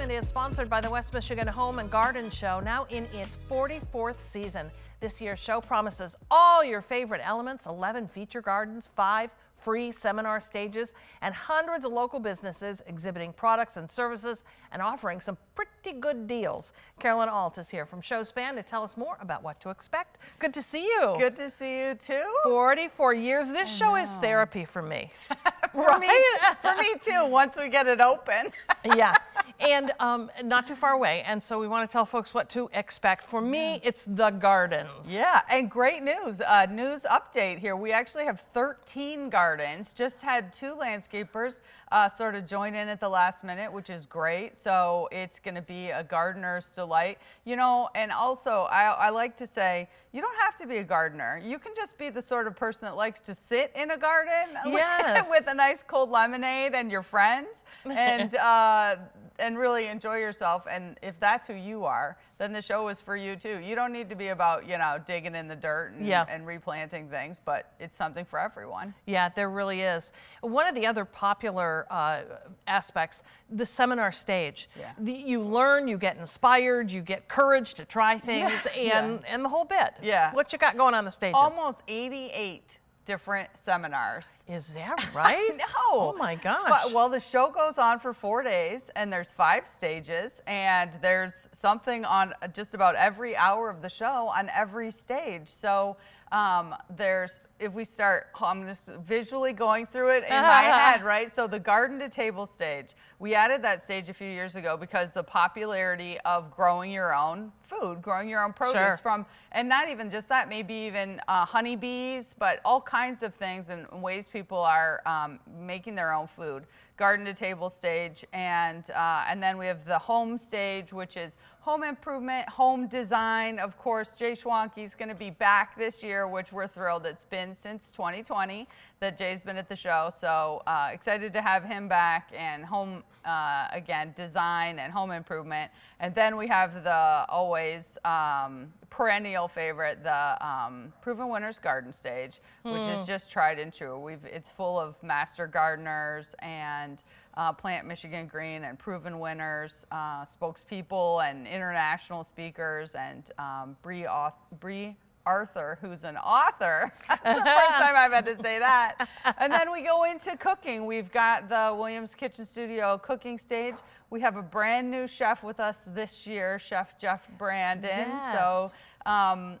segment is sponsored by the West Michigan Home and Garden Show, now in its 44th season. This year's show promises all your favorite elements 11 feature gardens, five free seminar stages, and hundreds of local businesses exhibiting products and services and offering some pretty good deals. Carolyn Alt is here from Showspan to tell us more about what to expect. Good to see you. Good to see you too. 44 years. This I show know. is therapy for me. for, right? me, for me too, once we get it open. yeah and um, not too far away. And so we want to tell folks what to expect. For me, it's the gardens. Yeah, and great news. Uh, news update here. We actually have 13 gardens. Just had two landscapers uh, sort of join in at the last minute, which is great. So it's going to be a gardener's delight. You know, and also I, I like to say, you don't have to be a gardener. You can just be the sort of person that likes to sit in a garden yes. with, with a nice cold lemonade and your friends. And uh, and really enjoy yourself. And if that's who you are, then the show is for you too. You don't need to be about, you know, digging in the dirt and, yeah. and replanting things, but it's something for everyone. Yeah, there really is. One of the other popular uh, aspects, the seminar stage. Yeah. The, you learn, you get inspired, you get courage to try things yeah. and, and the whole bit. Yeah. What you got going on the stages? Almost 88 different seminars. Is that right? no. Oh my gosh. But, well, the show goes on for four days and there's five stages and there's something on just about every hour of the show on every stage. So um, there's, if we start, I'm just visually going through it in my head, right? So the garden to table stage, we added that stage a few years ago because the popularity of growing your own food, growing your own produce sure. from, and not even just that, maybe even uh, honeybees, but all kinds of things and ways people are um, making their own food garden to table stage, and, uh, and then we have the home stage, which is home improvement, home design. Of course, Jay is going to be back this year, which we're thrilled. It's been since 2020 that Jay's been at the show, so uh, excited to have him back and home, uh, again, design and home improvement. And then we have the always um, perennial favorite, the um, Proven Winners Garden Stage, which mm. is hmm. just tried and true. We've, it's full of master gardeners and uh, Plant Michigan Green and proven winners, uh, spokespeople and international speakers, and um, Bree, Bree Arthur, who's an author. That's the first time I've had to say that. And then we go into cooking. We've got the Williams Kitchen Studio cooking stage. We have a brand new chef with us this year, Chef Jeff Brandon. Yes. So um,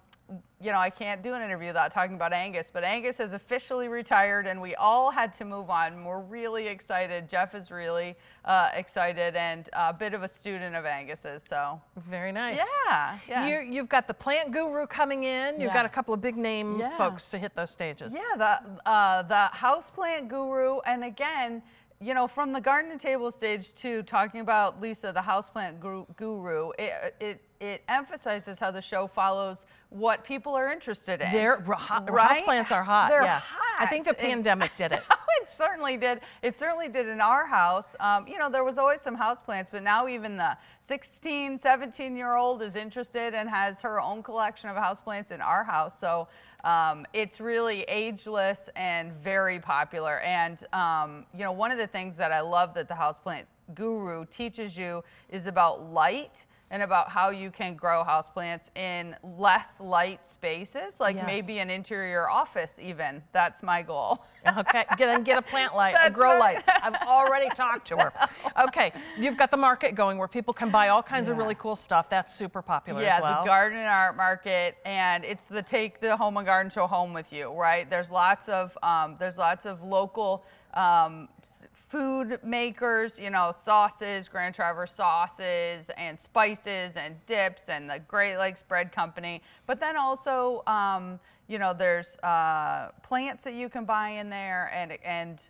you know, I can't do an interview without talking about Angus, but Angus has officially retired and we all had to move on. We're really excited. Jeff is really uh, excited and a bit of a student of Angus's, so. Very nice. Yeah. yeah. You, have got the plant guru coming in. You've yeah. got a couple of big name yeah. folks to hit those stages. Yeah, the, uh, the house plant guru, and again, you know, from the garden table stage to talking about Lisa, the houseplant guru, it, it, it emphasizes how the show follows what people are interested in. They're, right? Houseplants are hot. They're yeah. hot. I think the pandemic did it. it certainly did. It certainly did in our house. Um, you know, there was always some houseplants, but now even the 16, 17 year old is interested and has her own collection of houseplants in our house. So um, it's really ageless and very popular. And, um, you know, one of the things that I love that the houseplant guru teaches you is about light and about how you can grow houseplants in less light spaces, like yes. maybe an interior office even. That's my goal. okay, get, get a plant light, That's a grow right. light. I've already talked to her. Okay, you've got the market going where people can buy all kinds yeah. of really cool stuff. That's super popular yeah, as well. the garden and art market, and it's the take the home and garden show home with you, right? There's lots of um, there's lots of local um, food makers, you know, sauces, Grand Traverse sauces and spices and dips and the Great Lakes Bread Company. But then also, um, you know, there's uh, plants that you can buy in there and, and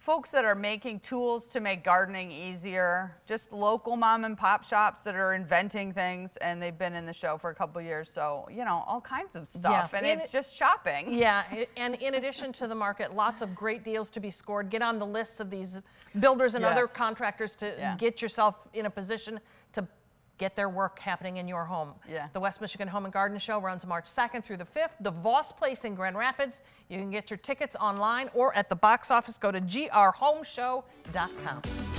folks that are making tools to make gardening easier, just local mom and pop shops that are inventing things and they've been in the show for a couple years. So, you know, all kinds of stuff yeah. and it's it, just shopping. Yeah, and in addition to the market, lots of great deals to be scored. Get on the lists of these builders and yes. other contractors to yeah. get yourself in a position to get their work happening in your home. Yeah. The West Michigan Home and Garden Show runs March 2nd through the 5th. DeVos Place in Grand Rapids. You can get your tickets online or at the box office. Go to grhomeshow.com.